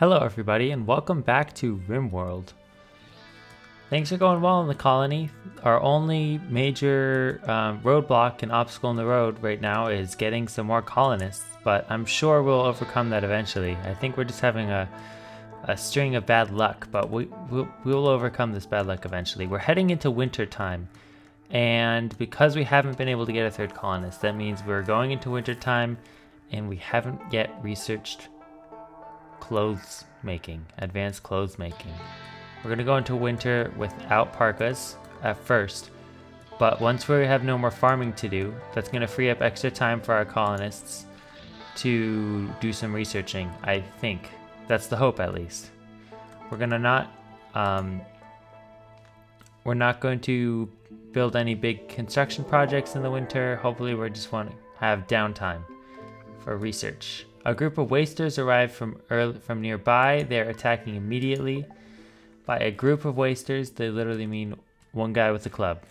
Hello, everybody, and welcome back to RimWorld. Things are going well in the colony. Our only major um, roadblock and obstacle in the road right now is getting some more colonists, but I'm sure we'll overcome that eventually. I think we're just having a, a string of bad luck, but we, we'll, we'll overcome this bad luck eventually. We're heading into winter time, and because we haven't been able to get a third colonist, that means we're going into winter time and we haven't yet researched clothes making, advanced clothes making. We're gonna go into winter without parkas at first, but once we have no more farming to do, that's gonna free up extra time for our colonists to do some researching, I think. That's the hope at least. We're gonna not, um, we're not going to build any big construction projects in the winter. Hopefully we just want to have downtime for research. A group of wasters arrive from early, from nearby. They're attacking immediately. By a group of wasters, they literally mean one guy with a club.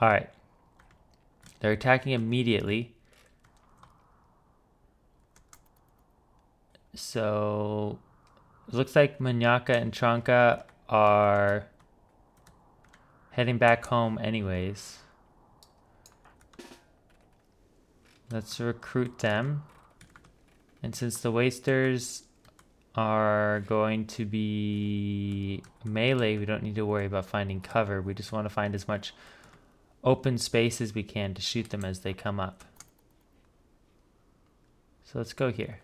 Alright. They're attacking immediately. So, it looks like Minyaka and Tranka are heading back home anyways. Let's recruit them. And since the wasters are going to be melee, we don't need to worry about finding cover. We just want to find as much open space as we can to shoot them as they come up. So let's go here.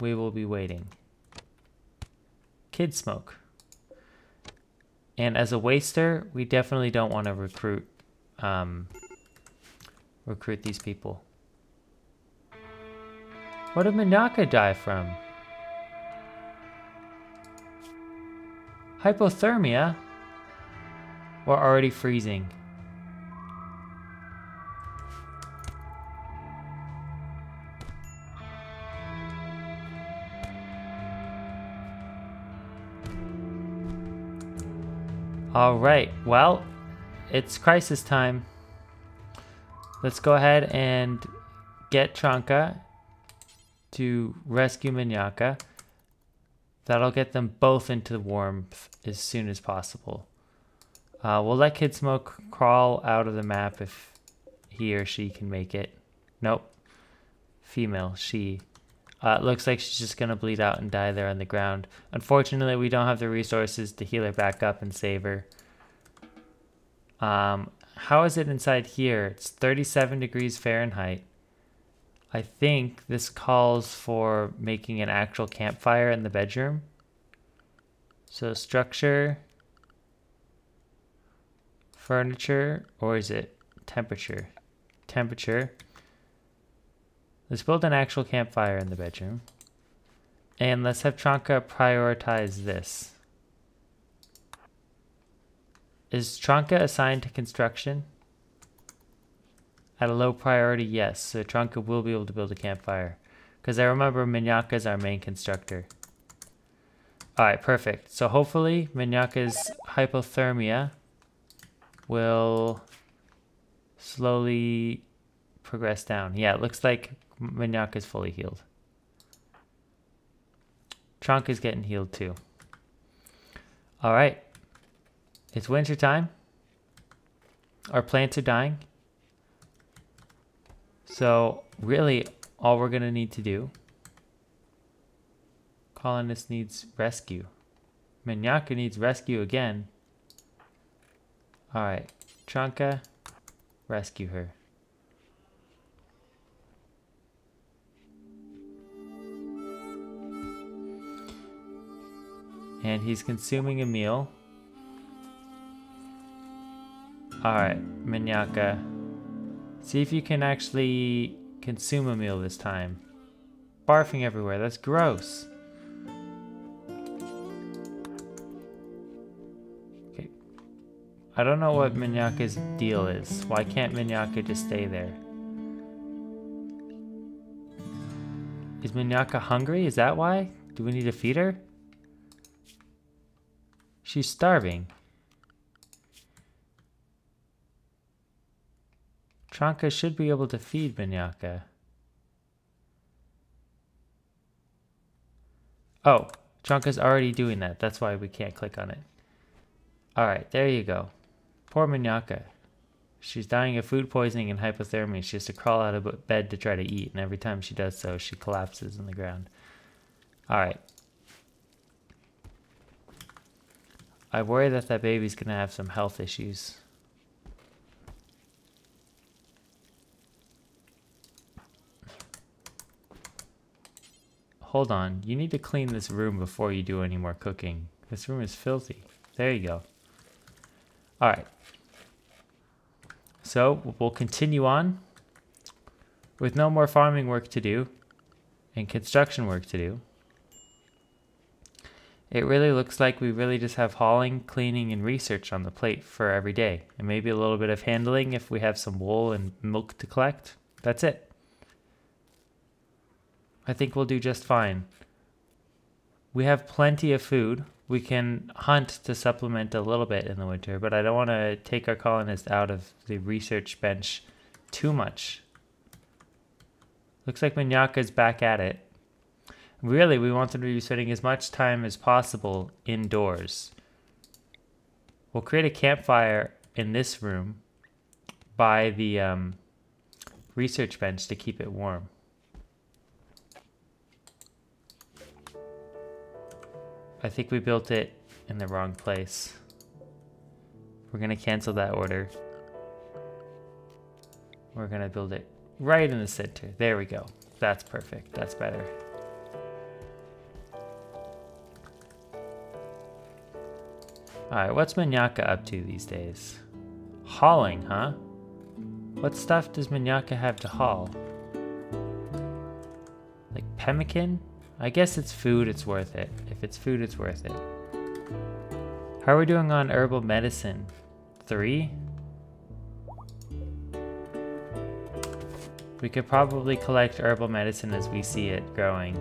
We will be waiting. Kid smoke. And as a waster, we definitely don't want to recruit um, recruit these people. What did Minyaka die from? Hypothermia? We're already freezing? Alright, well, it's crisis time. Let's go ahead and get Tranka to rescue Minyaka. That'll get them both into the warmth as soon as possible. Uh, we'll let Kid Smoke crawl out of the map if he or she can make it. Nope. Female, she. Uh, looks like she's just going to bleed out and die there on the ground. Unfortunately, we don't have the resources to heal her back up and save her. Um, how is it inside here? It's 37 degrees Fahrenheit. I think this calls for making an actual campfire in the bedroom. So structure, furniture, or is it temperature? Temperature. Let's build an actual campfire in the bedroom. And let's have Tronka prioritize this. Is Tronka assigned to construction? At a low priority, yes. So Tronka will be able to build a campfire. Because I remember Minyaka is our main constructor. Alright, perfect. So hopefully Minyaka's hypothermia will slowly progress down. Yeah, it looks like Minyaka is fully healed. Trunk is getting healed too. Alright. It's winter time. Our plants are dying. So really all we're going to need to do colonist needs rescue. Minyaka needs rescue again. Alright, Tranka, rescue her. And he's consuming a meal. Alright, Minyaka. See if you can actually consume a meal this time. Barfing everywhere, that's gross. Okay. I don't know what Minyaka's deal is. Why can't Minyaka just stay there? Is Minyaka hungry? Is that why? Do we need to feed her? She's starving. Tranka should be able to feed Minyaka. Oh, Trunka's already doing that. That's why we can't click on it. Alright, there you go. Poor Minyaka. She's dying of food poisoning and hypothermia. She has to crawl out of bed to try to eat, and every time she does so, she collapses on the ground. Alright. I worry that that baby's going to have some health issues. Hold on. You need to clean this room before you do any more cooking. This room is filthy. There you go. Alright. So, we'll continue on with no more farming work to do and construction work to do. It really looks like we really just have hauling, cleaning, and research on the plate for every day. And maybe a little bit of handling if we have some wool and milk to collect. That's it. I think we'll do just fine. We have plenty of food. We can hunt to supplement a little bit in the winter, but I don't want to take our colonists out of the research bench too much. Looks like Minyaka's back at it. Really, we want them to be spending as much time as possible indoors. We'll create a campfire in this room by the um, research bench to keep it warm. I think we built it in the wrong place. We're to cancel that order. We're to build it right in the center. There we go. That's perfect. That's better. Alright, what's Minyaka up to these days? Hauling, huh? What stuff does Minyaka have to haul? Like pemmican? I guess it's food, it's worth it. If it's food, it's worth it. How are we doing on herbal medicine? Three? We could probably collect herbal medicine as we see it growing.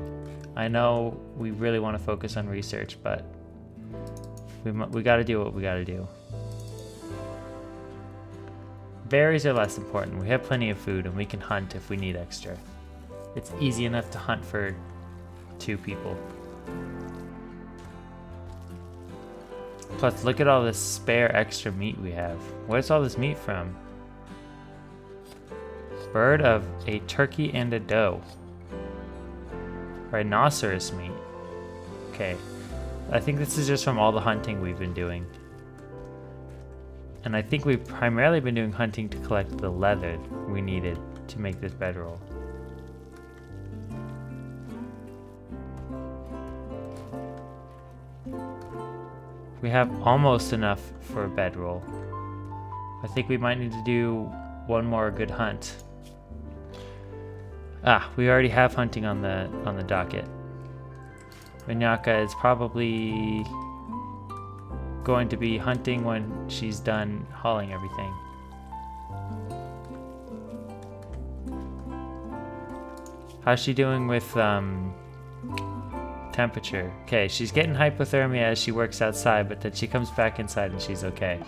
I know we really want to focus on research, but we, we gotta do what we gotta do. Berries are less important. We have plenty of food and we can hunt if we need extra. It's easy enough to hunt for two people. Plus, look at all this spare extra meat we have. Where's all this meat from? Bird of a turkey and a doe. Rhinoceros meat. Okay, I think this is just from all the hunting we've been doing. And I think we've primarily been doing hunting to collect the leather we needed to make this bedroll. We have almost enough for a bedroll. I think we might need to do one more good hunt. Ah, we already have hunting on the on the docket. Minyaka is probably going to be hunting when she's done hauling everything. How's she doing with um, temperature? Okay, she's getting hypothermia as she works outside, but then she comes back inside and she's okay.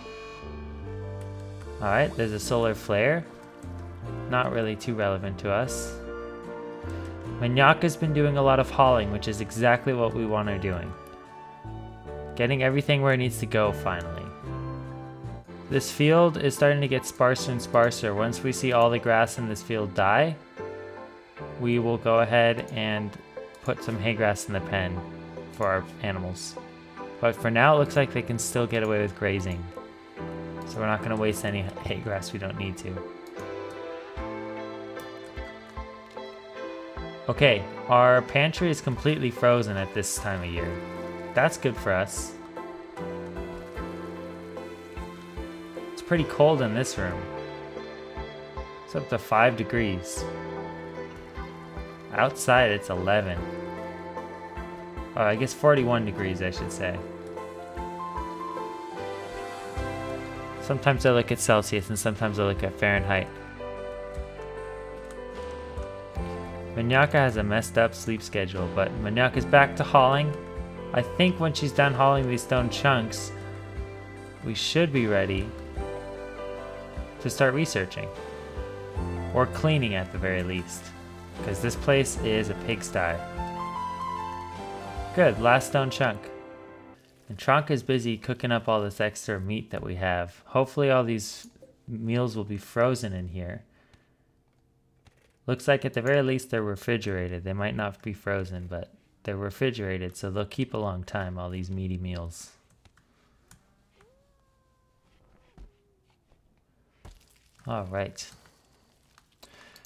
Alright, there's a solar flare. Not really too relevant to us. Minyaka's been doing a lot of hauling, which is exactly what we want her doing. Getting everything where it needs to go, finally. This field is starting to get sparser and sparser. Once we see all the grass in this field die, we will go ahead and put some hay grass in the pen for our animals. But for now, it looks like they can still get away with grazing. So we're not going to waste any hay grass we don't need to. Okay, our pantry is completely frozen at this time of year. That's good for us. It's pretty cold in this room. It's up to 5 degrees. Outside it's 11. Oh, I guess 41 degrees I should say. Sometimes I look at Celsius and sometimes I look at Fahrenheit. Minyaka has a messed up sleep schedule, but Minyaka's back to hauling. I think when she's done hauling these stone chunks, we should be ready to start researching. Or cleaning at the very least. Because this place is a pigsty. Good, last stone chunk. And Tronk is busy cooking up all this extra meat that we have. Hopefully all these meals will be frozen in here. Looks like at the very least they're refrigerated. They might not be frozen, but they're refrigerated, so they'll keep a long time, all these meaty meals. All right.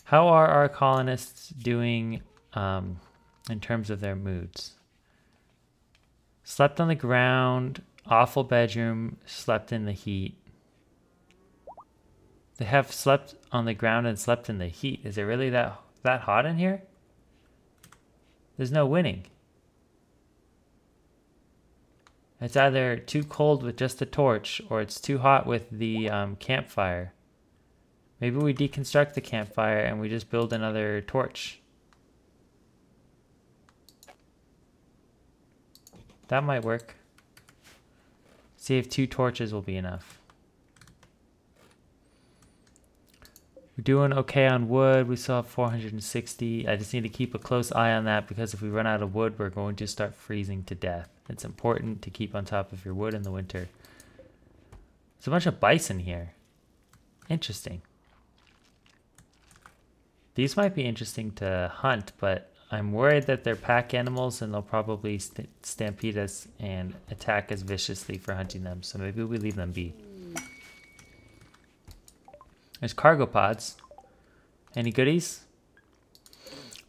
How are our colonists doing um, in terms of their moods? Slept on the ground, awful bedroom, slept in the heat. They have slept on the ground and slept in the heat. Is it really that that hot in here? There's no winning. It's either too cold with just a torch or it's too hot with the um, campfire. Maybe we deconstruct the campfire and we just build another torch. That might work. See if two torches will be enough. We're doing okay on wood. We still have 460. I just need to keep a close eye on that because if we run out of wood, we're going to start freezing to death. It's important to keep on top of your wood in the winter. There's a bunch of bison here. Interesting. These might be interesting to hunt, but I'm worried that they're pack animals and they'll probably st stampede us and attack us viciously for hunting them. So maybe we leave them be. There's cargo pods. Any goodies?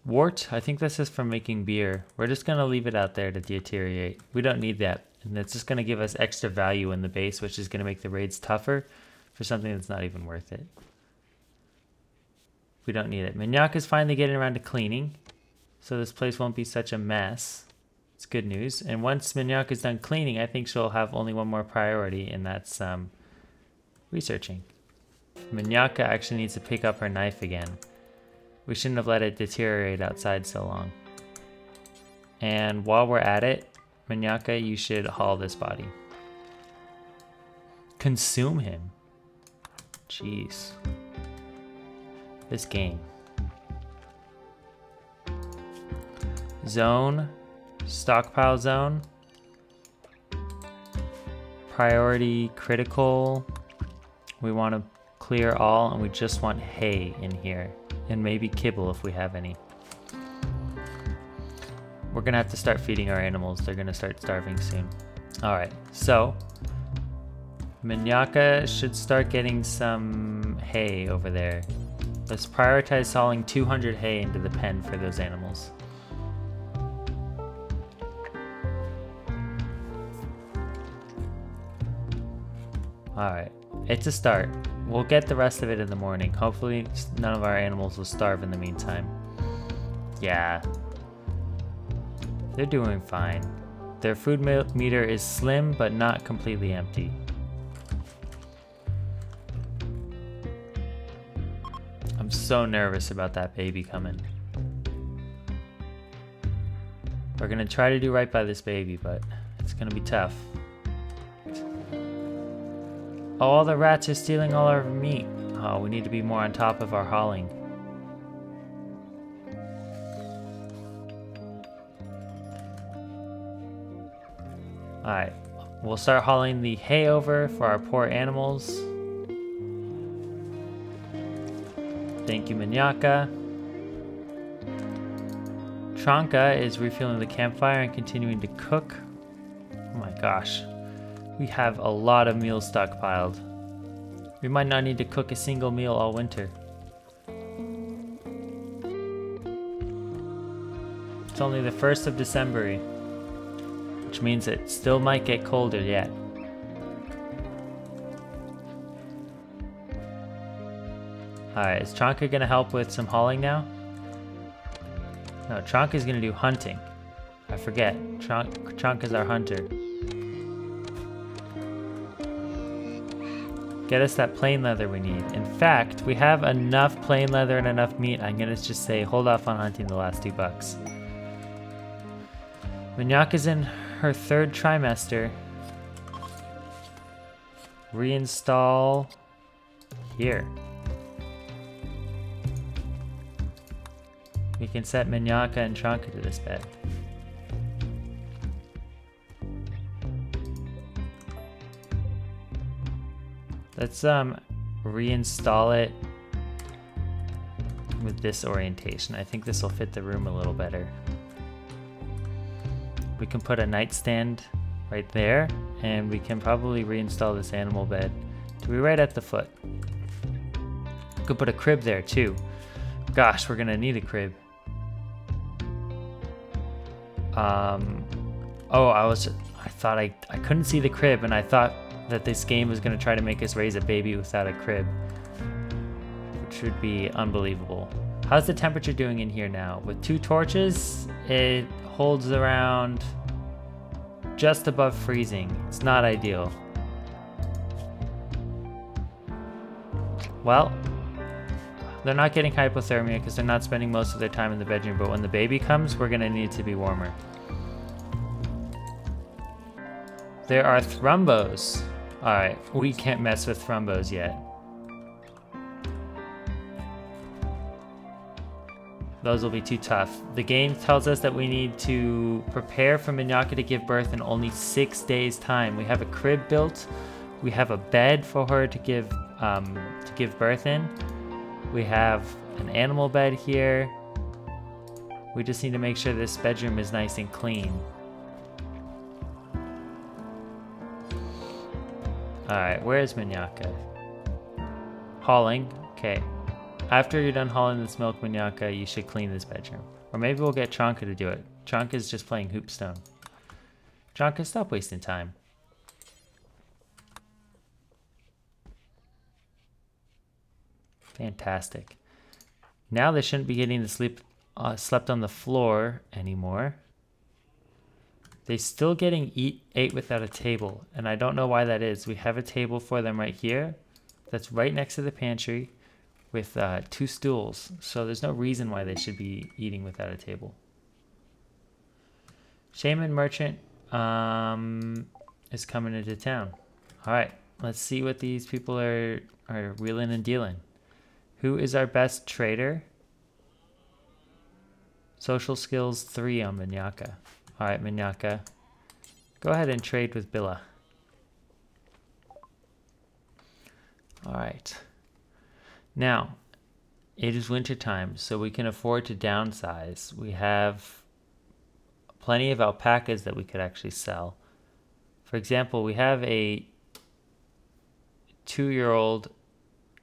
Wort, I think this is for making beer. We're just going to leave it out there to deteriorate. We don't need that. And it's just going to give us extra value in the base, which is going to make the raids tougher for something that's not even worth it. We don't need it. Minyak is finally getting around to cleaning, so this place won't be such a mess. It's good news. And once Minyak is done cleaning, I think she'll have only one more priority, and that's um, researching. Minyaka actually needs to pick up her knife again. We shouldn't have let it deteriorate outside so long. And while we're at it, Minyaka, you should haul this body. Consume him. Jeez. This game. Zone. Stockpile zone. Priority critical. We want to clear all, and we just want hay in here. And maybe kibble if we have any. We're gonna have to start feeding our animals. They're gonna start starving soon. Alright, so Minyaka should start getting some hay over there. Let's prioritize hauling 200 hay into the pen for those animals. Alright, it's a start. We'll get the rest of it in the morning. Hopefully none of our animals will starve in the meantime. Yeah. They're doing fine. Their food meter is slim, but not completely empty. So nervous about that baby coming. We're gonna try to do right by this baby, but it's gonna be tough. Oh, all the rats are stealing all our meat. Oh, we need to be more on top of our hauling. Alright, we'll start hauling the hay over for our poor animals. Thank you, Minyaka. Tronka is refueling the campfire and continuing to cook. Oh my gosh. We have a lot of meals stockpiled. We might not need to cook a single meal all winter. It's only the 1st of December, which means it still might get colder yet. Alright, is Tronka gonna help with some hauling now? No, Tronka's gonna do hunting. I forget, Tronk is our hunter. Get us that plain leather we need. In fact, we have enough plain leather and enough meat. I'm gonna just say hold off on hunting the last two bucks. Minyak is in her third trimester. Reinstall here. We can set Minyaka and Tronka to this bed. Let's um, reinstall it with this orientation. I think this will fit the room a little better. We can put a nightstand right there, and we can probably reinstall this animal bed to be right at the foot. We could put a crib there too. Gosh, we're gonna need a crib. Um, oh, I was, I thought I, I couldn't see the crib and I thought that this game was gonna try to make us raise a baby without a crib, which would be unbelievable. How's the temperature doing in here now? With two torches, it holds around just above freezing. It's not ideal. Well, they're not getting hypothermia because they're not spending most of their time in the bedroom, but when the baby comes, we're gonna need to be warmer. There are thrumbos. Alright, we can't mess with thrumbos yet. Those will be too tough. The game tells us that we need to prepare for Minyaka to give birth in only six days time. We have a crib built. We have a bed for her to give um, to give birth in. We have an animal bed here. We just need to make sure this bedroom is nice and clean. Alright, where's Minyaka? Hauling. Okay. After you're done hauling this milk, Minyaka, you should clean this bedroom. Or maybe we'll get Tronka to do it. Tronka's just playing hoopstone. Tronka, stop wasting time. Fantastic. Now they shouldn't be getting to sleep uh, slept on the floor anymore. They're still getting eat ate without a table, and I don't know why that is. We have a table for them right here that's right next to the pantry with uh, two stools, so there's no reason why they should be eating without a table. Shaman Merchant um, is coming into town. All right, let's see what these people are, are wheeling and dealing. Who is our best trader? Social skills 3 on Minyaka. Alright, Minyaka. Go ahead and trade with Billa. Alright. Now, it is winter time, so we can afford to downsize. We have plenty of alpacas that we could actually sell. For example, we have a two-year-old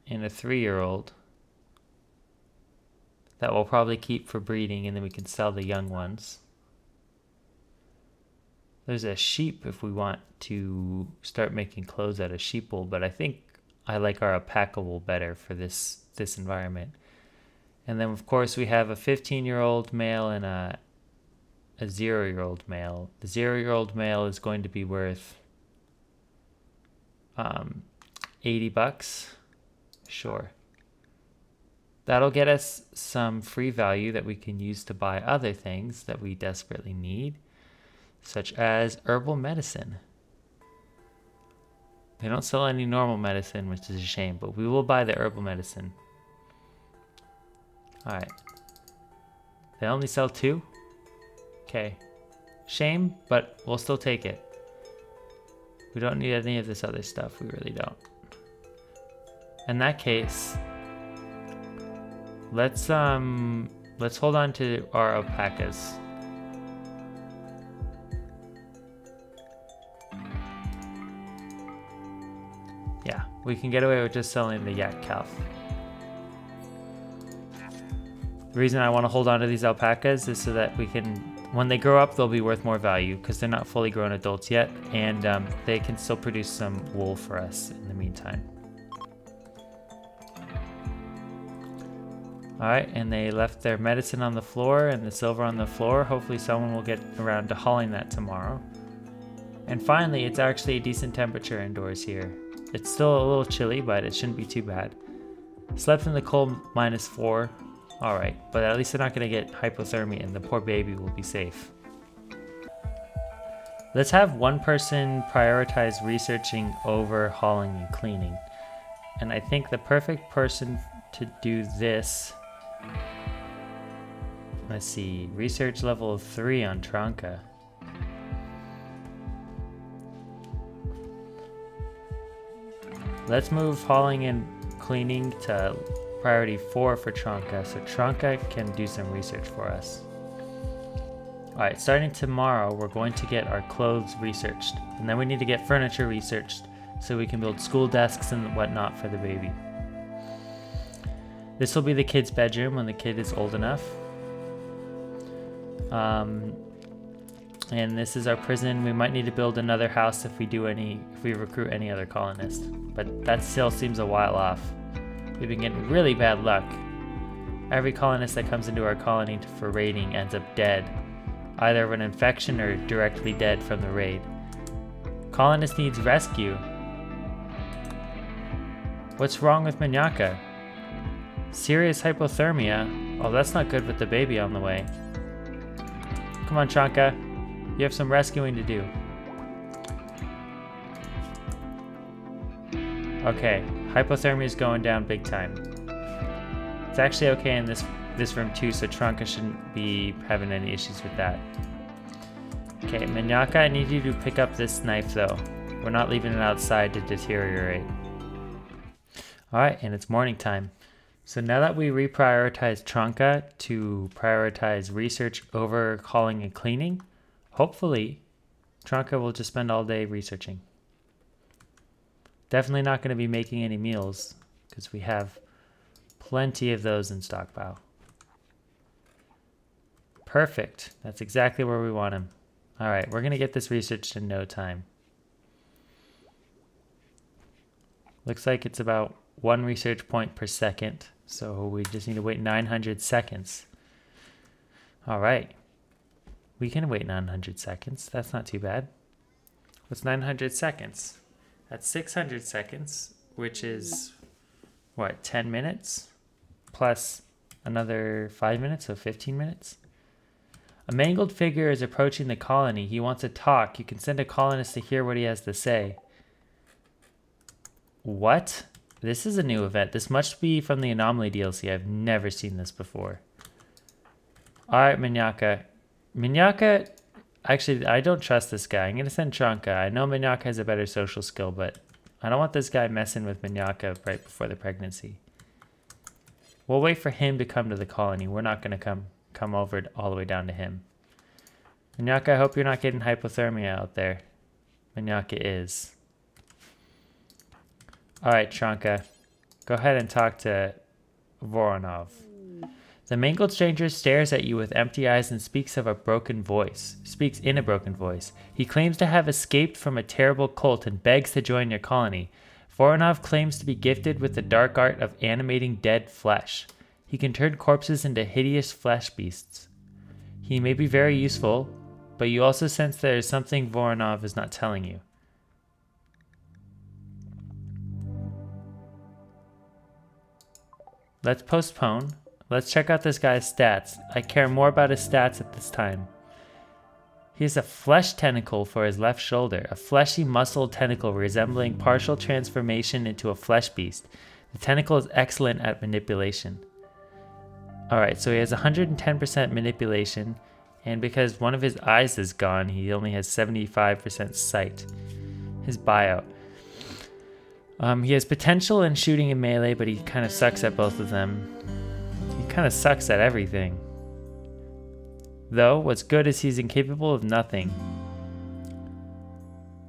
and a three-year-old that we'll probably keep for breeding and then we can sell the young ones. There's a sheep if we want to start making clothes out of sheep wool, but I think I like our alpaca wool better for this this environment. And then of course we have a 15 year old male and a a zero year old male. The zero year old male is going to be worth um, 80 bucks. Sure. That'll get us some free value that we can use to buy other things that we desperately need, such as herbal medicine. They don't sell any normal medicine, which is a shame, but we will buy the herbal medicine. Alright. They only sell two? Okay. Shame, but we'll still take it. We don't need any of this other stuff, we really don't. In that case, Let's um let's hold on to our alpacas. Yeah, we can get away with just selling the yak calf. The reason I want to hold on to these alpacas is so that we can, when they grow up, they'll be worth more value because they're not fully grown adults yet, and um, they can still produce some wool for us in the meantime. Alright, and they left their medicine on the floor and the silver on the floor. Hopefully someone will get around to hauling that tomorrow. And finally, it's actually a decent temperature indoors here. It's still a little chilly, but it shouldn't be too bad. Slept in the cold minus four. Alright, but at least they're not going to get hypothermia and the poor baby will be safe. Let's have one person prioritize researching over hauling and cleaning. And I think the perfect person to do this Let's see, research level 3 on Tronka. Let's move hauling and cleaning to priority 4 for Tronka, so Tronka can do some research for us. Alright, starting tomorrow, we're going to get our clothes researched, and then we need to get furniture researched so we can build school desks and whatnot for the baby. This will be the kid's bedroom when the kid is old enough. Um, and this is our prison. We might need to build another house if we do any, if we recruit any other colonists. But that still seems a while off. We've been getting really bad luck. Every colonist that comes into our colony for raiding ends up dead, either of an infection or directly dead from the raid. Colonist needs rescue. What's wrong with Minyaka? Serious hypothermia? Oh, that's not good with the baby on the way. Come on, Tronka. You have some rescuing to do. Okay, hypothermia is going down big time. It's actually okay in this this room too, so Tronka shouldn't be having any issues with that. Okay, Minyaka, I need you to pick up this knife though. We're not leaving it outside to deteriorate. Alright, and it's morning time. So now that we reprioritize Tronka to prioritize research over calling and cleaning, hopefully Tronka will just spend all day researching. Definitely not going to be making any meals because we have plenty of those in stockpile. Perfect. That's exactly where we want him. All right, we're going to get this researched in no time. Looks like it's about one research point per second. So we just need to wait 900 seconds. All right. We can wait 900 seconds. That's not too bad. What's 900 seconds? That's 600 seconds, which is, what, 10 minutes? Plus another 5 minutes, so 15 minutes? A mangled figure is approaching the colony. He wants to talk. You can send a colonist to hear what he has to say. What? This is a new event. This must be from the Anomaly DLC. I've never seen this before. Alright, Minyaka. Minyaka, actually, I don't trust this guy. I'm going to send Tronka. I know Minyaka has a better social skill, but I don't want this guy messing with Minyaka right before the pregnancy. We'll wait for him to come to the colony. We're not going to come come over all the way down to him. Minyaka, I hope you're not getting hypothermia out there. Minyaka is. All right, Tronka. Go ahead and talk to Voronov. The mangled stranger stares at you with empty eyes and speaks of a broken voice. Speaks in a broken voice. He claims to have escaped from a terrible cult and begs to join your colony. Voronov claims to be gifted with the dark art of animating dead flesh. He can turn corpses into hideous flesh beasts. He may be very useful, but you also sense there is something Voronov is not telling you. Let's postpone. Let's check out this guy's stats. I care more about his stats at this time. He has a flesh tentacle for his left shoulder, a fleshy muscle tentacle resembling partial transformation into a flesh beast. The tentacle is excellent at manipulation. Alright, so he has 110% manipulation, and because one of his eyes is gone, he only has 75% sight. His bio. Um, he has potential in shooting and melee, but he kind of sucks at both of them. He kind of sucks at everything. Though, what's good is he's incapable of nothing.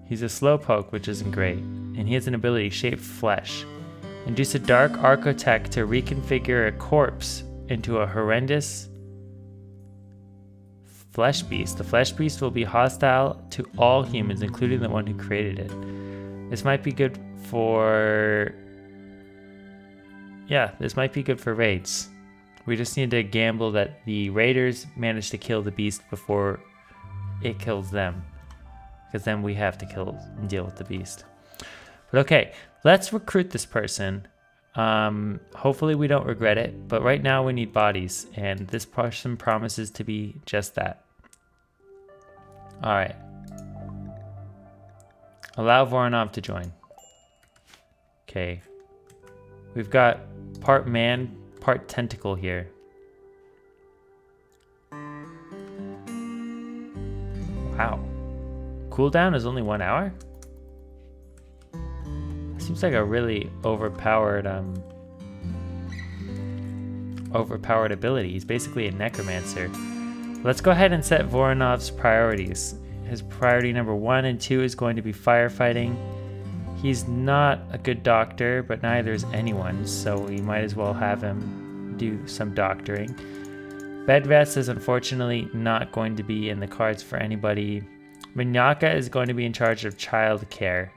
He's a slowpoke, which isn't great, and he has an ability shape flesh. Induce a dark archotech to reconfigure a corpse into a horrendous flesh beast. The flesh beast will be hostile to all humans, including the one who created it. This might be good for... Yeah, this might be good for raids. We just need to gamble that the raiders manage to kill the beast before it kills them. Because then we have to kill and deal with the beast. But okay, let's recruit this person. Um, hopefully we don't regret it, but right now we need bodies, and this person promises to be just that. Alright. Allow Voronov to join. Okay. We've got part man, part tentacle here. Wow. Cooldown is only one hour? Seems like a really overpowered, um, overpowered ability. He's basically a necromancer. Let's go ahead and set Voronov's priorities. His priority number one and two is going to be firefighting. He's not a good doctor, but neither is anyone, so we might as well have him do some doctoring. Bedvest is unfortunately not going to be in the cards for anybody. Minyaka is going to be in charge of child care.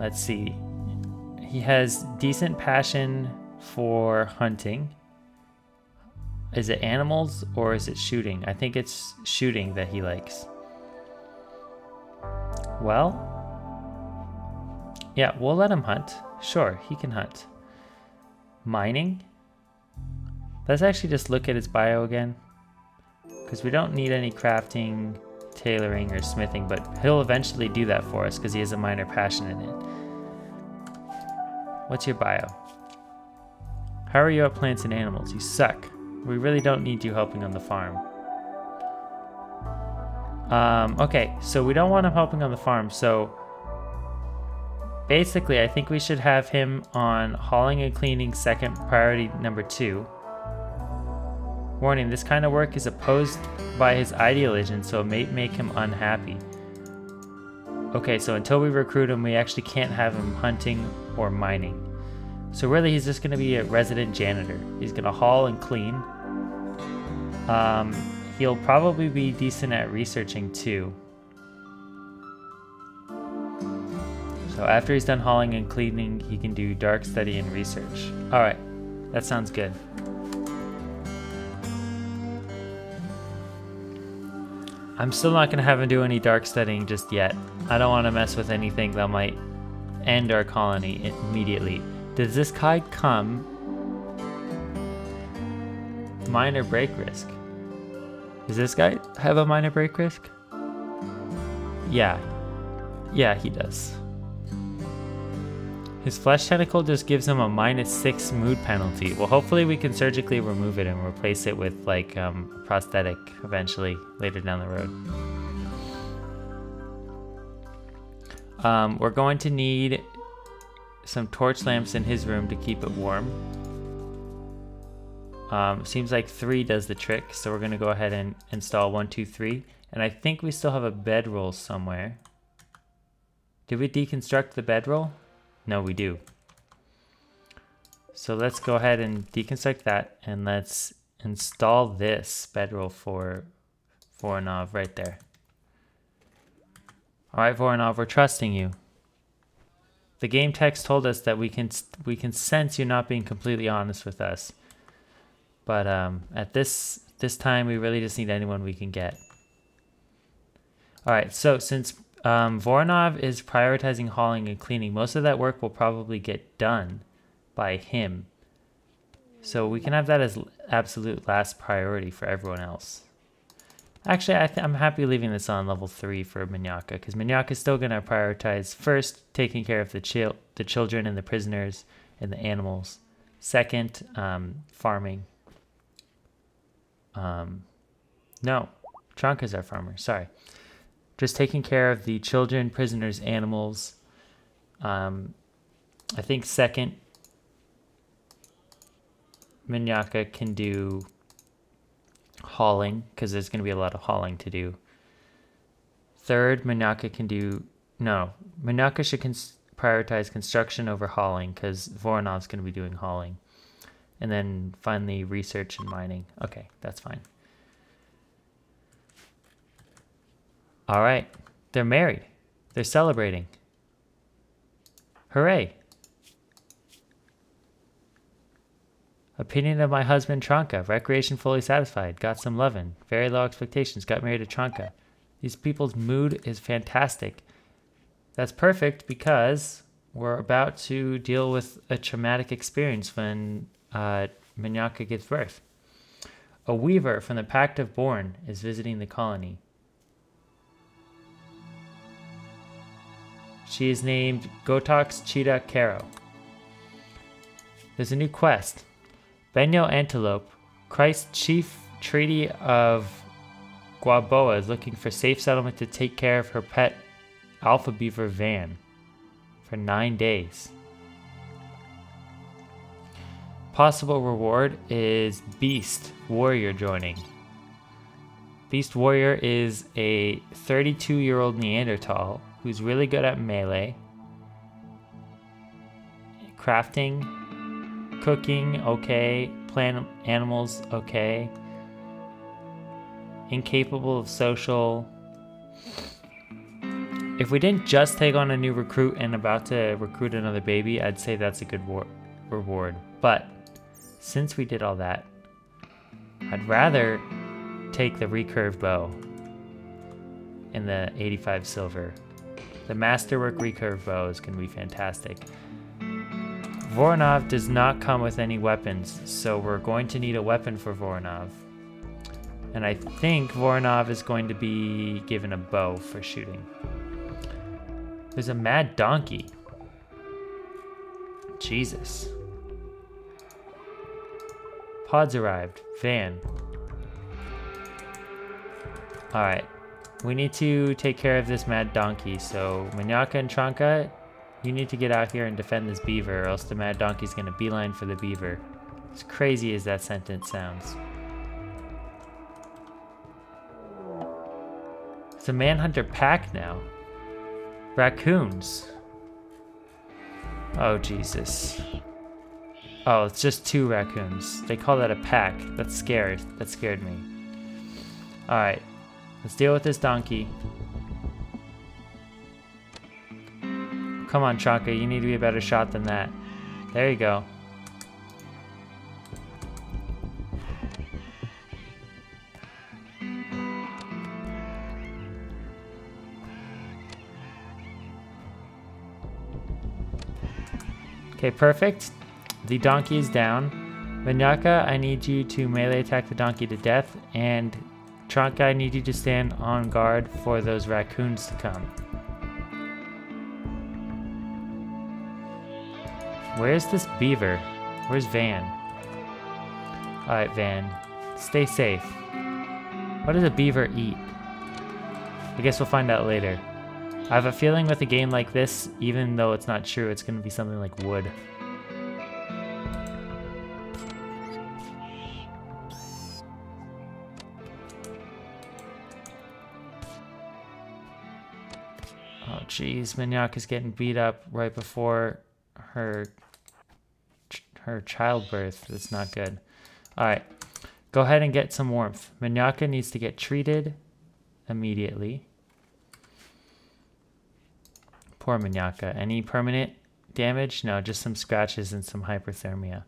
Let's see. He has decent passion for hunting. Is it animals or is it shooting? I think it's shooting that he likes. Well, yeah, we'll let him hunt. Sure, he can hunt. Mining? Let's actually just look at his bio again. Because we don't need any crafting, tailoring, or smithing, but he'll eventually do that for us because he has a minor passion in it. What's your bio? How are you at plants and animals? You suck. We really don't need you helping on the farm. Um, okay, so we don't want him helping on the farm, so basically I think we should have him on hauling and cleaning second priority number two. Warning, this kind of work is opposed by his idealism, so it may make him unhappy. Okay, so until we recruit him, we actually can't have him hunting or mining. So really, he's just going to be a resident janitor. He's going to haul and clean. Um, he'll probably be decent at researching too. So after he's done hauling and cleaning, he can do dark study and research. All right, that sounds good. I'm still not going to have him do any dark studying just yet. I don't want to mess with anything that might end our colony immediately. Does this guy come minor break risk? Does this guy have a minor break risk? Yeah. Yeah, he does. His flesh tentacle just gives him a minus six mood penalty. Well, hopefully we can surgically remove it and replace it with like um, a prosthetic eventually later down the road. Um, we're going to need some torch lamps in his room to keep it warm. Um, seems like three does the trick, so we're gonna go ahead and install one, two, three. And I think we still have a bedroll somewhere. Did we deconstruct the bedroll? No, we do. So let's go ahead and deconstruct that and let's install this bedroll for Voronov right there. All right, Voronov, we're trusting you. The game text told us that we can we can sense you're not being completely honest with us. But um, at this this time, we really just need anyone we can get. All right, so since um, Voronov is prioritizing hauling and cleaning, most of that work will probably get done by him. So we can have that as absolute last priority for everyone else. Actually, I am happy leaving this on level 3 for Minyaka, because Minyaka is still going to prioritize first taking care of the, chil the children and the prisoners and the animals. Second, um, farming. Um, no, is our farmer, sorry. Just taking care of the children, prisoners, animals. Um, I think second, Minyaka can do hauling, because there's going to be a lot of hauling to do. Third, Minyaka can do... No, Minyaka should cons prioritize construction over hauling, because Voronov's going to be doing hauling. And then finally, research and mining. Okay, that's fine. All right, they're married. They're celebrating. Hooray! Opinion of my husband Tronka. Recreation fully satisfied. Got some lovin'. Very low expectations. Got married to Tronka. These people's mood is fantastic. That's perfect because we're about to deal with a traumatic experience when uh, Minyaka gives birth. A weaver from the Pact of Born is visiting the colony. She is named Gotox Cheetah Caro. There's a new quest. Benyo Antelope, Christ's chief treaty of Guaboa is looking for safe settlement to take care of her pet alphabeaver van for nine days. Possible reward is Beast Warrior joining. Beast Warrior is a 32 year old Neanderthal who's really good at melee, crafting, cooking, okay, plant animals, okay, incapable of social. If we didn't just take on a new recruit and about to recruit another baby, I'd say that's a good reward. But since we did all that, I'd rather take the recurve bow in the 85 silver. The masterwork recurve bow is going to be fantastic. Voronov does not come with any weapons, so we're going to need a weapon for Voronov. And I think Voronov is going to be given a bow for shooting. There's a mad donkey. Jesus. Pods arrived. Van. Alright. We need to take care of this mad donkey, so Minyaka and Tranka, you need to get out here and defend this beaver, or else the mad donkey's gonna beeline for the beaver. As crazy as that sentence sounds. It's a manhunter pack now. Raccoons. Oh, Jesus. Oh, it's just two raccoons. They call that a pack. That's scared. That scared me. Alright. Let's deal with this donkey. Come on, Chaka, you need to be a better shot than that. There you go. Okay, perfect. The donkey is down. Minyaka, I need you to melee attack the donkey to death, and Trunk, I need you to stand on guard for those raccoons to come. Where's this beaver? Where's Van? Alright, Van. Stay safe. What does a beaver eat? I guess we'll find out later. I have a feeling with a game like this, even though it's not true, it's going to be something like wood. Jeez, Minyak is getting beat up right before her her childbirth. That's not good. All right, go ahead and get some warmth. Minyaka needs to get treated immediately. Poor Minyaka. Any permanent damage? No, just some scratches and some hyperthermia.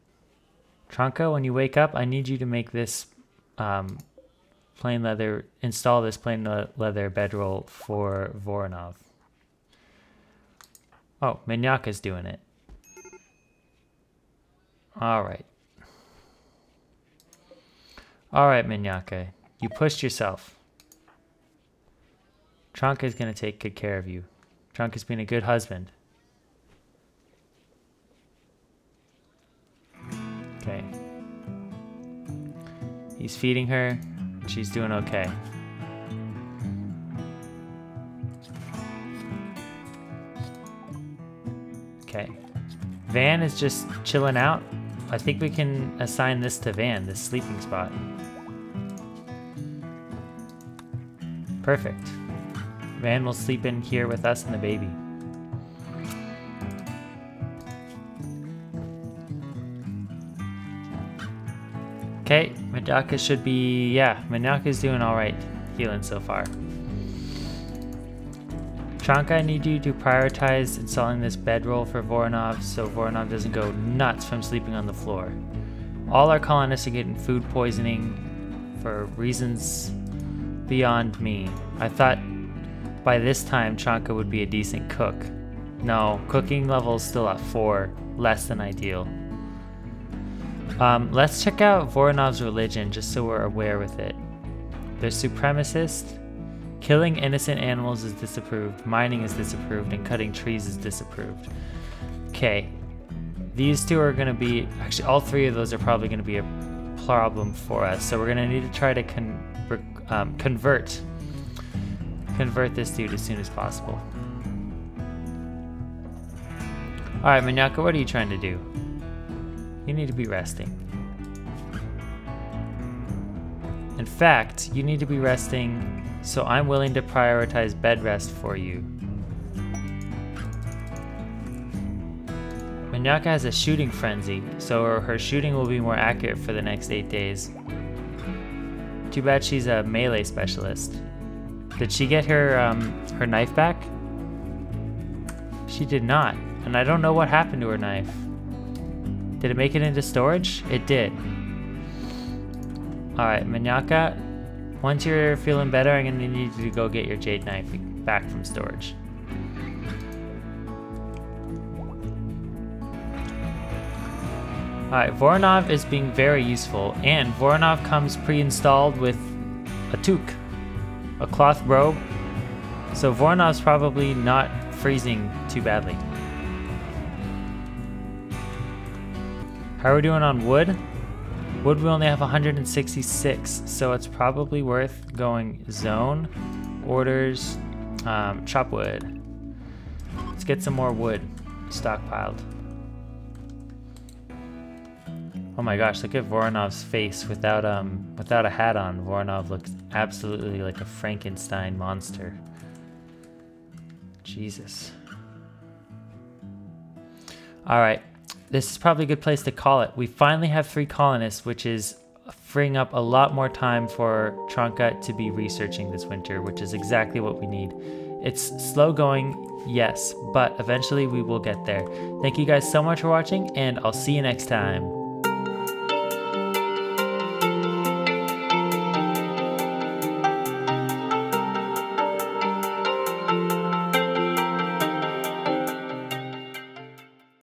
Tranka, when you wake up, I need you to make this um, plain leather, install this plain leather bedroll for Voronov. Oh, Minyaka's doing it. Alright. Alright, Minyaka. You pushed yourself. is gonna take good care of you. has been a good husband. Okay. He's feeding her. She's doing okay. Okay. Van is just chilling out. I think we can assign this to Van, this sleeping spot. Perfect. Van will sleep in here with us and the baby. Okay, Madaka should be, yeah, is doing alright healing so far. Chanka, I need you to prioritize installing this bedroll for Voronov so Voronov doesn't go nuts from sleeping on the floor. All our colonists are getting food poisoning for reasons beyond me. I thought by this time Chanka would be a decent cook. No, cooking level is still at 4, less than ideal. Um, let's check out Voronov's religion just so we're aware with it. They're supremacist, Killing innocent animals is disapproved, mining is disapproved, and cutting trees is disapproved. Okay, these two are going to be, actually all three of those are probably going to be a problem for us. So we're going to need to try to con um, convert, convert this dude as soon as possible. Alright, Minyaka, what are you trying to do? You need to be resting. In fact, you need to be resting, so I'm willing to prioritize bed rest for you. Minyaka has a shooting frenzy, so her shooting will be more accurate for the next 8 days. Too bad she's a melee specialist. Did she get her, um, her knife back? She did not, and I don't know what happened to her knife. Did it make it into storage? It did. Alright, Minyaka, once you're feeling better, I'm gonna need you to go get your jade knife back from storage. Alright, Voronov is being very useful, and Voronov comes pre-installed with a toque, a cloth robe, so Voronov's probably not freezing too badly. How are we doing on wood? Wood we only have 166, so it's probably worth going zone, orders, um, chop wood. Let's get some more wood stockpiled. Oh my gosh, look at Voronov's face without um without a hat on. Voronov looks absolutely like a Frankenstein monster. Jesus. Alright, this is probably a good place to call it. We finally have three colonists, which is freeing up a lot more time for Tronka to be researching this winter, which is exactly what we need. It's slow going, yes, but eventually we will get there. Thank you guys so much for watching, and I'll see you next time.